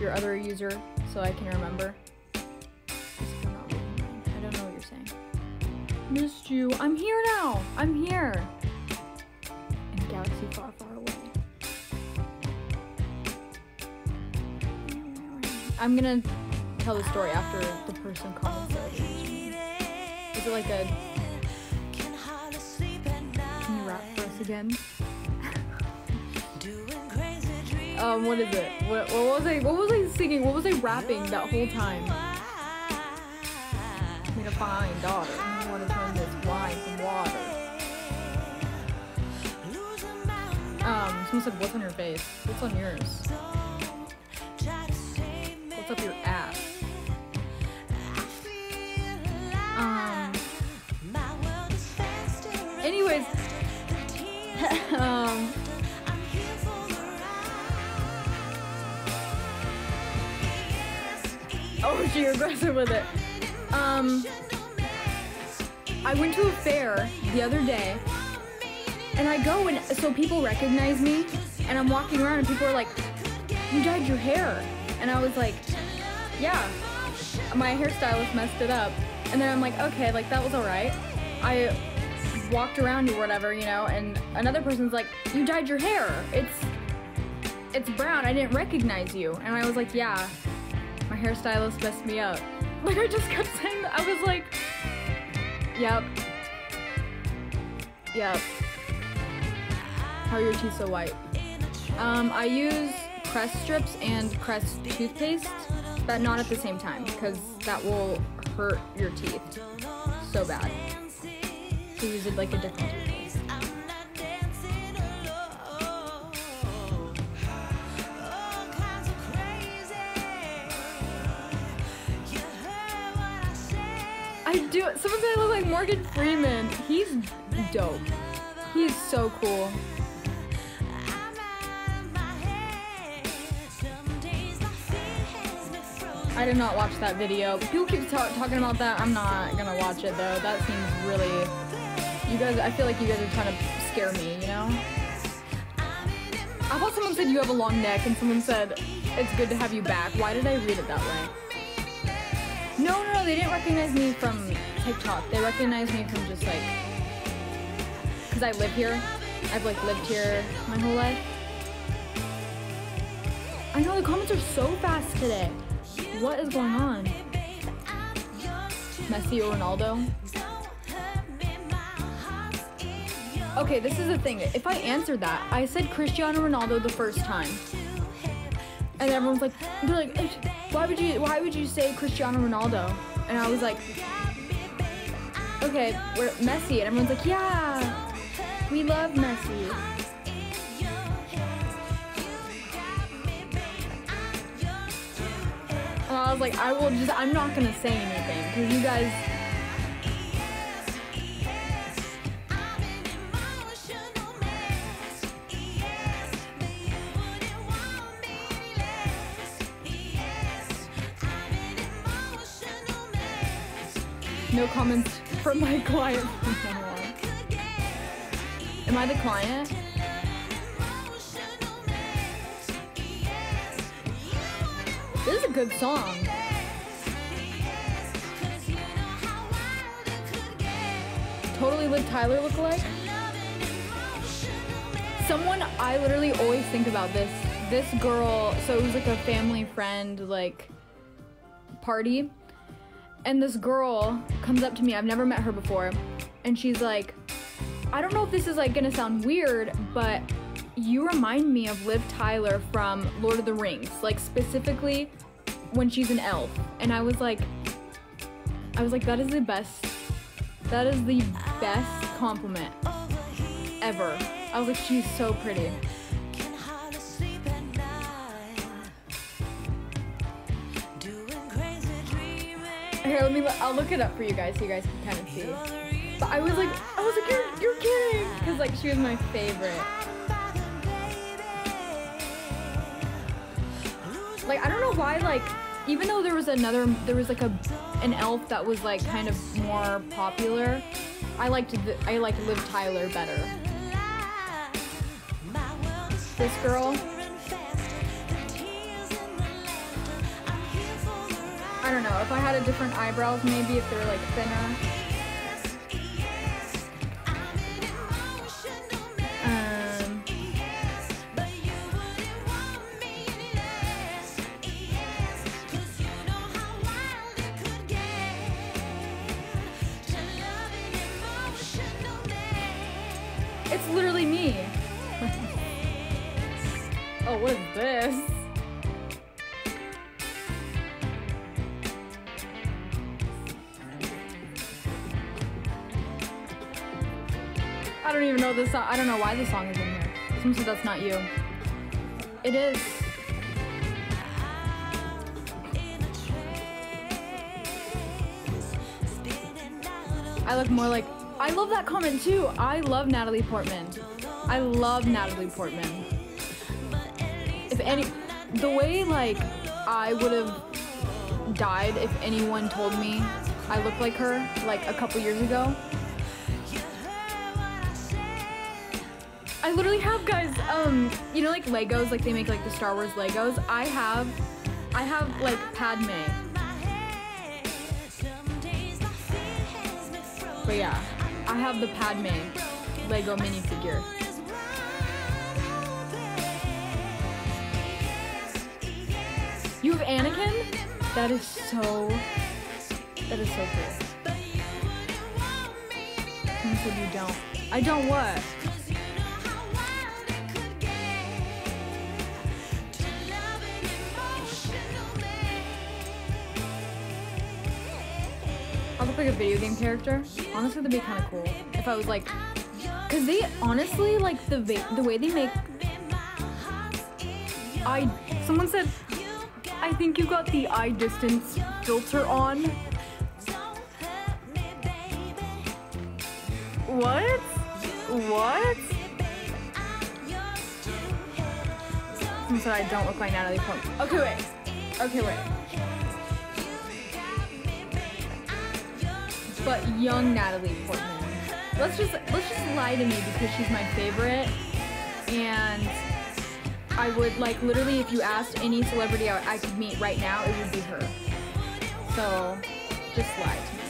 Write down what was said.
your other user so I can remember. I'm not reading mine. I don't know what you're saying. Missed you. I'm here now. I'm here. In a galaxy far, far away. I'm gonna tell the story after the person comments the. Is it like a can you rap for us again? Um, what is it? What, what was I? What was I singing? What was I rapping that whole time? Need a fine daughter. I want to turn this wine from water. Um, someone said, "What's on your face? What's on yours? What's up your ass?" Oh, she aggressive with it. Um, I went to a fair the other day, and I go and so people recognize me, and I'm walking around and people are like, "You dyed your hair," and I was like, "Yeah." My hairstylist messed it up, and then I'm like, "Okay, like that was alright." I walked around or whatever, you know, and another person's like, "You dyed your hair. It's it's brown. I didn't recognize you," and I was like, "Yeah." My hairstylist messed me up. Like I just kept saying that. I was like, yep. Yep. How are your teeth so white? Um, I use Crest strips and Crest toothpaste, but not at the same time because that will hurt your teeth so bad. So use it like a different toothpaste. I do. Someone said I look like Morgan Freeman. He's dope. He's so cool. I did not watch that video. People keep ta- talking about that. I'm not gonna watch it though. That seems really. You guys, I feel like you guys are trying to scare me. You know. I thought someone said you have a long neck, and someone said it's good to have you back. Why did I read it that way? No, no, no. They didn't recognize me from TikTok. They recognized me from just like, cause I live here. I've like lived here my whole life. I know the comments are so fast today. What is going on? Messi or Ronaldo? Okay, this is the thing. If I answered that, I said Cristiano Ronaldo the first time, and everyone's like, they're like, "Eh, why would you, why would you say Cristiano Ronaldo? And I was like, okay, we're Messi, and everyone's like, yeah, we love Messi. And I was like, I will just, I'm not gonna say anything because you guys. No comments from my client. Am I the client? This is a good song. Totally Liv Tyler look like. Someone I literally always think about this. This girl, so it was like a family friend like party. And this girl comes up to me. I've never met her before. And she's like, I don't know if this is like gonna sound weird, but you remind me of Liv Tyler from Lord of the Rings, like specifically when she's an elf. And I was like, I was like, that is the best, that is the best compliment ever. I was like, she's so pretty. Let me. I'll look it up for you guys so you guys can kind of see. But I was like, I was like, you're, you're kidding, because like she was my favorite. Like I don't know why. Like even though there was another, there was like a an elf that was like kind of more popular. I liked the, I liked Liv Tyler better. This girl. I don't know. If I had a different eyebrows, maybe if they were like thinner. Um, it's literally me. oh, what is this? I don't even know this song. I don't know why this song is in here. Someone said that's not you. It is. I look more like. I love that comment too. I love Natalie Portman. I love Natalie Portman. If any, the way like I would have died if anyone told me I looked like her like a couple years ago. I literally have guys, um, you know like Legos, like they make like the Star Wars Legos. I have I have like Padme. But yeah, I have the Padme Lego minifigure. You have Anakin? That is so that is so cool. Someone said you don't. I don't what? I look like a video game character. Honestly, that'd be kind of cool if I was like, cause they honestly like the va- the way they make. I someone said, I think you got the eye distance filter on. What? What? Someone said I don't look like Natalie Portman. Okay, wait. Okay, wait. But young Natalie Portman. Let's just let's just lie to me because she's my favorite, and I would like literally if you asked any celebrity I, I could meet right now, it would be her. So just lie to me.